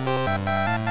Música